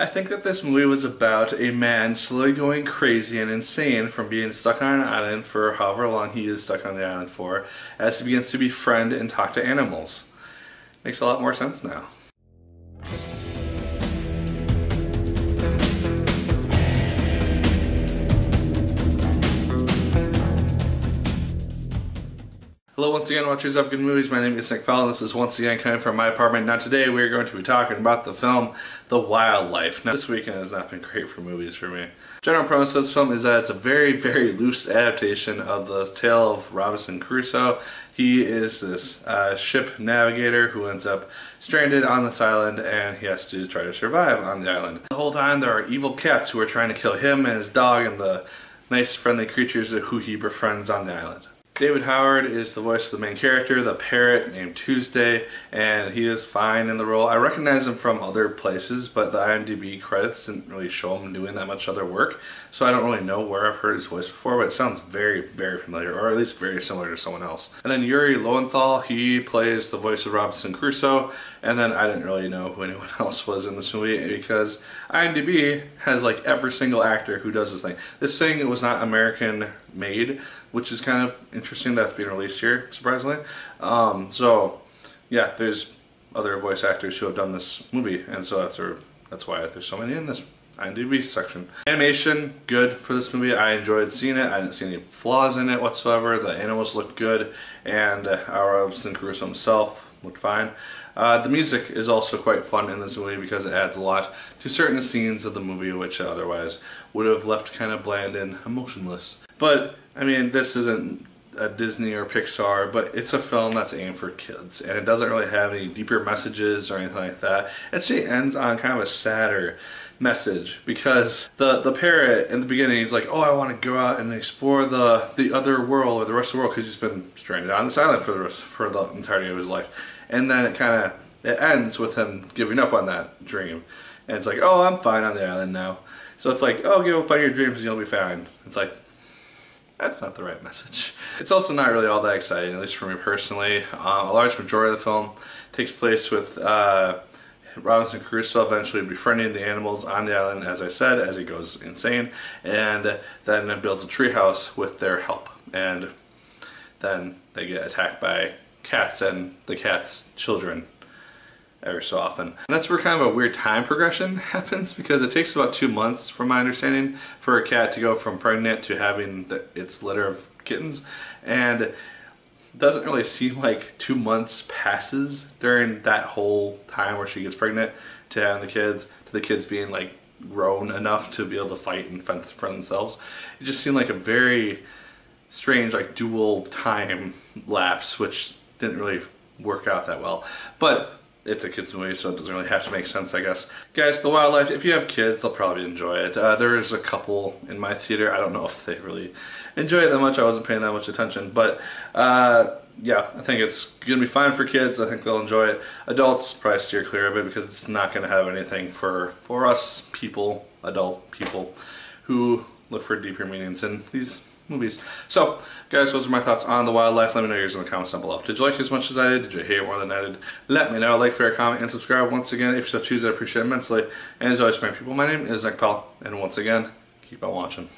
I think that this movie was about a man slowly going crazy and insane from being stuck on an island for however long he is stuck on the island for as he begins to befriend and talk to animals. Makes a lot more sense now. Hello once again watchers of good movies, my name is Nick Pell this is once again coming from my apartment. Now today we are going to be talking about the film The Wild Life. Now this weekend has not been great for movies for me. General premise of this film is that it's a very very loose adaptation of the tale of Robinson Crusoe. He is this uh, ship navigator who ends up stranded on this island and he has to try to survive on the island. The whole time there are evil cats who are trying to kill him and his dog and the nice friendly creatures who he befriends on the island. David Howard is the voice of the main character, the parrot named Tuesday, and he is fine in the role. I recognize him from other places, but the IMDb credits didn't really show him doing that much other work, so I don't really know where I've heard his voice before, but it sounds very, very familiar, or at least very similar to someone else. And then Yuri Lowenthal, he plays the voice of Robinson Crusoe, and then I didn't really know who anyone else was in this movie because IMDb has like every single actor who does this thing. This thing was not American made, which is kind of interesting that's being released here, surprisingly. Um, so, yeah, there's other voice actors who have done this movie, and so that's a, that's why there's so many in this IMDb section. Animation, good for this movie. I enjoyed seeing it. I didn't see any flaws in it whatsoever. The animals looked good, and uh, our Robinson Crusoe himself looked fine. Uh, the music is also quite fun in this movie because it adds a lot to certain scenes of the movie which otherwise would have left kind of bland and emotionless. But, I mean, this isn't a Disney or Pixar, but it's a film that's aimed for kids, and it doesn't really have any deeper messages or anything like that. It actually ends on kind of a sadder message because the the parrot in the beginning he's like, oh, I want to go out and explore the the other world or the rest of the world because he's been stranded on this island for the rest, for the entirety of his life, and then it kind of it ends with him giving up on that dream, and it's like, oh, I'm fine on the island now. So it's like, oh, give up on your dreams and you'll be fine. It's like, that's not the right message. It's also not really all that exciting, at least for me personally. Uh, a large majority of the film takes place with uh, Robinson Crusoe eventually befriending the animals on the island, as I said, as he goes insane, and then builds a treehouse with their help. And then they get attacked by cats and the cat's children every so often. And that's where kind of a weird time progression happens because it takes about two months, from my understanding, for a cat to go from pregnant to having the, its litter of kittens. And it doesn't really seem like two months passes during that whole time where she gets pregnant to having the kids, to the kids being like grown enough to be able to fight and fend for themselves. It just seemed like a very strange like dual time lapse which didn't really work out that well. But it's a kids movie, so it doesn't really have to make sense, I guess. Guys, The Wild Life, if you have kids, they'll probably enjoy it. Uh, there is a couple in my theater. I don't know if they really enjoy it that much. I wasn't paying that much attention. But, uh, yeah, I think it's going to be fine for kids. I think they'll enjoy it. Adults, probably steer clear of it because it's not going to have anything for, for us people, adult people, who look for deeper meanings in these movies. So, guys, those are my thoughts on The Wild Life. Let me know yours in the comments down below. Did you like it as much as I did? Did you hate it more than I did? Let me know. Like, favorite, comment, and subscribe. Once again, if you so choose, I appreciate it immensely. And as always, my people, my name is Nick Pell. And once again, keep on watching.